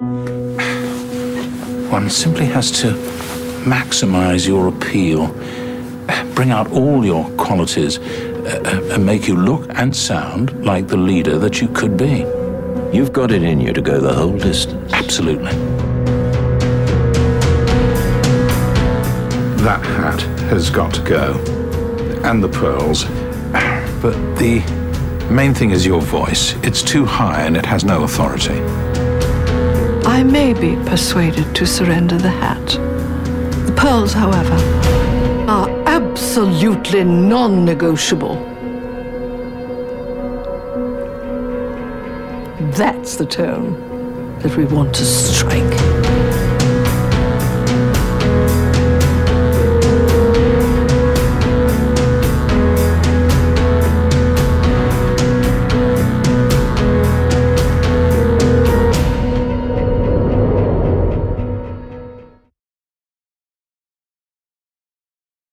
One simply has to maximize your appeal, bring out all your qualities, uh, uh, and make you look and sound like the leader that you could be. You've got it in you to go the whole distance. Absolutely. That hat has got to go, and the pearls. But the main thing is your voice. It's too high and it has no authority. May be persuaded to surrender the hat. The pearls, however, are absolutely non negotiable. That's the tone that we want to strike.